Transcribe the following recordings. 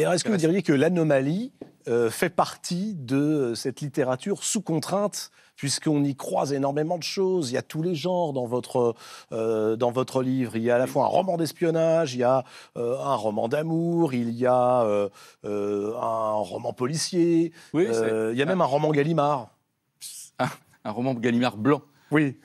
Et est-ce que vous diriez que l'anomalie euh, fait partie de cette littérature sous contrainte puisqu'on y croise énormément de choses? Il y a tous les genres dans votre, euh, dans votre livre. Il y a à la fois un roman d'espionnage, il y a euh, un roman d'amour, il y a un roman policier, il y a même un roman Gallimard. Un, roman Gallimard blanc. Oui.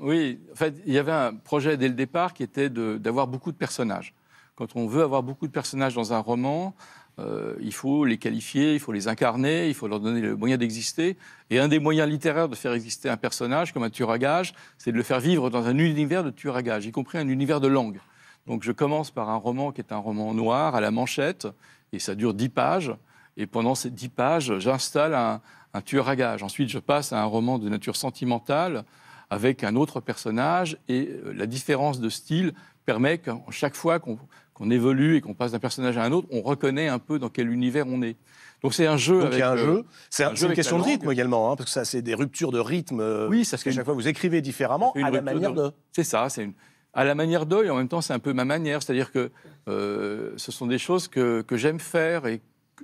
oui, en fait, il y avait un projet dès le départ qui était d'avoir beaucoup de personnages. Quand on veut avoir beaucoup de personnages dans un roman, euh, il faut les qualifier, il faut les incarner, il faut leur donner le moyen d'exister. Et un des moyens littéraires de faire exister un personnage comme un tueur à gage, c'est de le faire vivre dans un univers de tueur à gage, y compris un univers de langue. Donc je commence par un roman qui est un roman noir à la manchette, et ça dure dix pages. Et pendant ces dix pages, j'installe un, tueur à gage. Ensuite, je passe à un roman de nature sentimentale avec un autre personnage, et euh, la différence de style permet qu'à chaque fois qu'on qu'on évolue et qu'on passe d'un personnage à un autre, on reconnaît un peu dans quel univers on est. Donc c'est un jeu. Donc il y a un jeu. C'est une question de rythme également, hein, parce que ça, c'est des ruptures de rythme. Euh, oui, parce que chaque fois vous écrivez différemment à la manière de. C'est ça, c'est une... à la manière et en même temps c'est un peu ma manière, c'est-à-dire que euh, ce sont des choses que, que j'aime faire et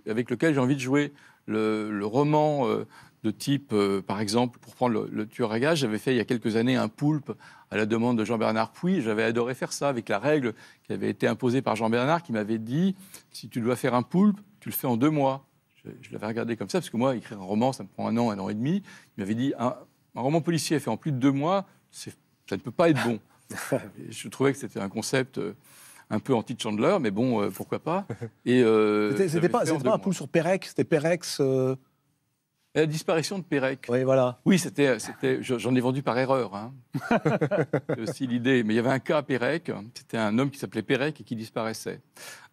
avec lesquelles j'ai envie de jouer. Le, le roman euh, de type, euh, par exemple, pour prendre le, tueur à gage, j'avais fait il y a quelques années un poulpe à la demande de Jean-Bernard Puy. J'avais adoré faire ça avec la règle qui avait été imposée par Jean-Bernard, qui m'avait dit si tu dois faire un poulpe, tu le fais en deux mois. Je, l'avais regardé comme ça, parce que moi, écrire un roman, ça me prend un an, un an et demi. Il m'avait dit un, roman policier fait en plus de deux mois, ça ne peut pas être bon. je trouvais que c'était un concept euh, un peu anti-Chandler, mais bon, euh, pourquoi pas. Et c'était pas, pas un poulpe sur Perex, c'était Perex. La disparition de Pérec. Oui, voilà. Oui, c'était, c'était, j'en ai vendu par erreur. Hein. c'est aussi l'idée. Mais il y avait un cas à Pérec. C'était un homme qui s'appelait Pérec et qui disparaissait.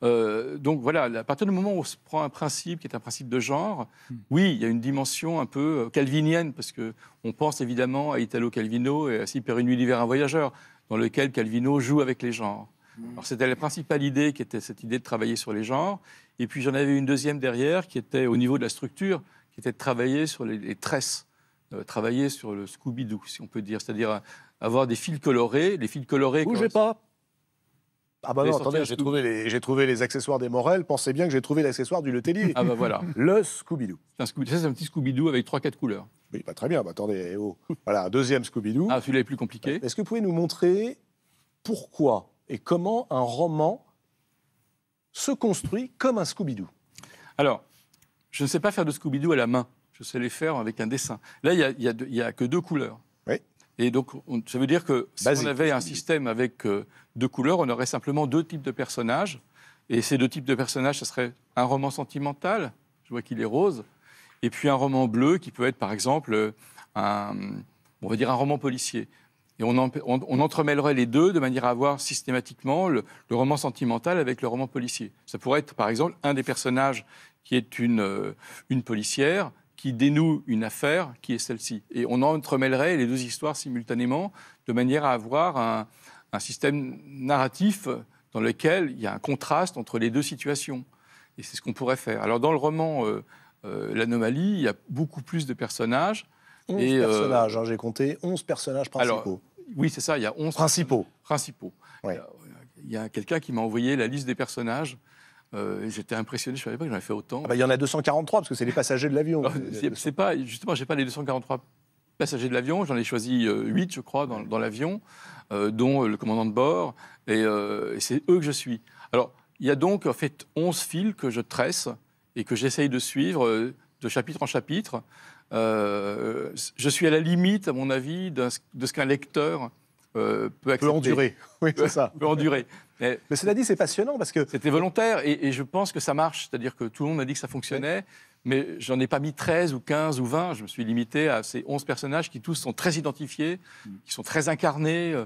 Euh, donc voilà, à partir du moment où on se prend un principe qui est un principe de genre, hmm. oui, il y a une dimension un peu euh, calvinienne parce que on pense évidemment à Italo Calvino et à Si une nuit d'hiver un voyageur, dans lequel Calvino joue avec les genres. Hmm. Alors c'était la principale idée qui était cette idée de travailler sur les genres. Et puis j'en avais une deuxième derrière qui était au niveau de la structure qui était de travailler sur les, tresses, euh, travailler sur le Scooby-Doo, si on peut dire, c'est-à-dire euh, avoir des fils colorés. Les fils colorés. Bougez pas ah bah non, attendez, j'ai trouvé, les, trouvé les accessoires des Morel. Pensez bien que j'ai trouvé l'accessoire du Letellier. Ah bah voilà. Le Scooby-Doo. C'est un, petit Scooby-Doo avec 3-4 couleurs. Oui, pas bah très bien. Bah attendez, eh oh. voilà, un deuxième Scooby-Doo. Ah, celui-là est plus compliqué. Est-ce que vous pouvez nous montrer pourquoi et comment un roman se construit comme un Scooby-Doo? Alors, je ne sais pas faire de Scooby-Doo à la main. Je sais les faire avec un dessin. Là, il n'y a, que deux couleurs. Oui. Et donc, ça veut dire que si on avait un système avec euh, deux couleurs, on aurait simplement deux types de personnages. Et ces deux types de personnages, ce serait un roman sentimental, je vois qu'il est rose, et puis un roman bleu qui peut être, par exemple, un, on va dire un roman policier. Et on, entremêlerait les deux de manière à avoir systématiquement le, roman sentimental avec le roman policier. Ça pourrait être, par exemple, un des personnages qui est une, euh, une policière qui dénoue une affaire qui est celle-ci. Et on entremêlerait les deux histoires simultanément de manière à avoir un, un, système narratif dans lequel il y a un contraste entre les deux situations. Et c'est ce qu'on pourrait faire. Alors dans le roman euh, euh, L'Anomalie, il y a beaucoup plus de personnages. 11 personnages, hein, j'ai compté 11 personnages principaux. Alors, oui, c'est ça, il y a 11 principaux. Principaux. Il y a, quelqu'un qui m'a envoyé la liste des personnages. Euh, j'étais impressionné, je ne savais pas que j'en avais fait autant. Ah bah, il y en a 243 parce que c'est les passagers de l'avion. c'est pas, justement, j'ai pas les 243 passagers de l'avion, j'en ai choisi 8, euh, je crois, dans, l'avion, euh, dont le commandant de bord, et, c'est eux que je suis. Alors, il y a donc en fait 11 fils que je tresse et que j'essaye de suivre de chapitre en chapitre. je suis à la limite, à mon avis, de ce qu'un lecteur peut accepter. Peut endurer, oui, c'est ça. Peut endurer. Mais, cela dit, c'est passionnant parce que. C'était volontaire et, je pense que ça marche. C'est-à-dire que tout le monde m'a dit que ça fonctionnait, mais j'en ai pas mis 13 ou 15 ou 20. Je me suis limité à ces 11 personnages qui tous sont très identifiés, mm. qui sont très incarnés, euh,